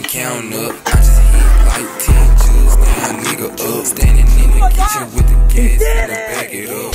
been counting up. I just hit like 10 jewels, now nigga up. Standing in the kitchen with the gas, gotta back it up.